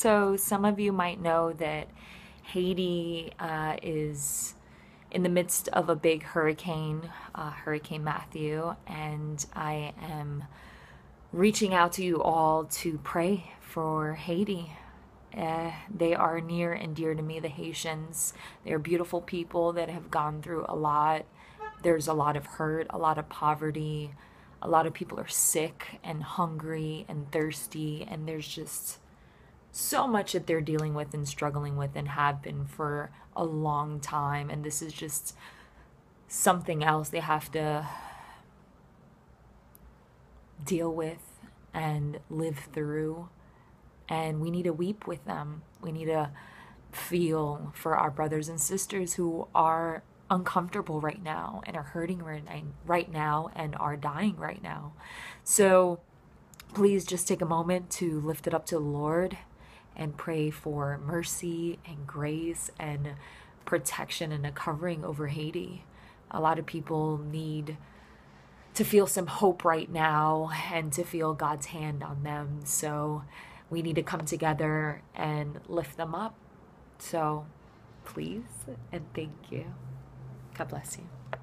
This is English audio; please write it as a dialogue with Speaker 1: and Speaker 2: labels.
Speaker 1: So, some of you might know that Haiti uh, is in the midst of a big hurricane, uh, Hurricane Matthew, and I am reaching out to you all to pray for Haiti. Uh, they are near and dear to me, the Haitians. They're beautiful people that have gone through a lot. There's a lot of hurt, a lot of poverty. A lot of people are sick and hungry and thirsty, and there's just so much that they're dealing with and struggling with and have been for a long time. And this is just something else they have to deal with and live through. And we need to weep with them. We need to feel for our brothers and sisters who are uncomfortable right now and are hurting right now and are dying right now. So please just take a moment to lift it up to the Lord and pray for mercy and grace and protection and a covering over Haiti. A lot of people need to feel some hope right now and to feel God's hand on them. So we need to come together and lift them up. So please and thank you. God bless you.